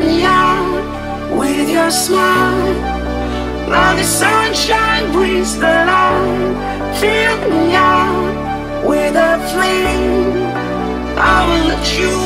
me out with your smile. Like the sunshine brings the light. Fill me out with a flame. I will let you.